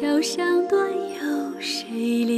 桥上端有谁怜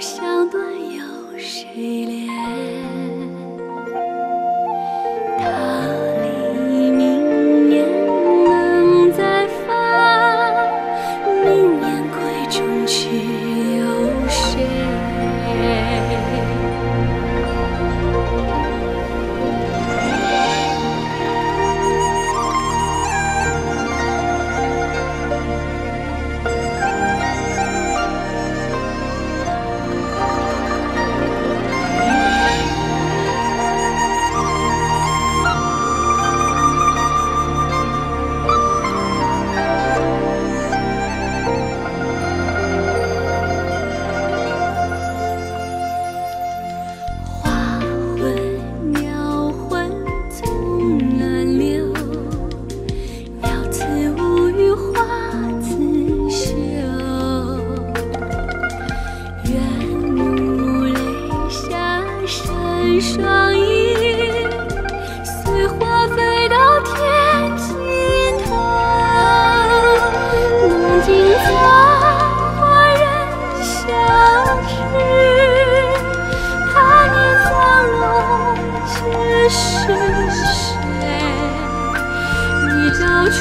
相断有谁怜？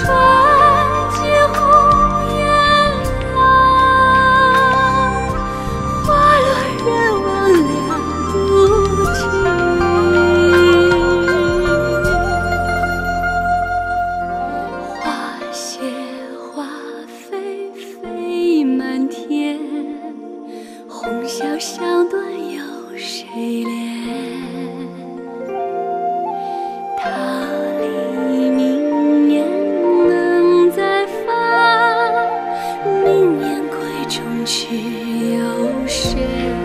春节红颜啊花落人亡两不知花谢花飞飞满天红消香断有谁怜中去有谁？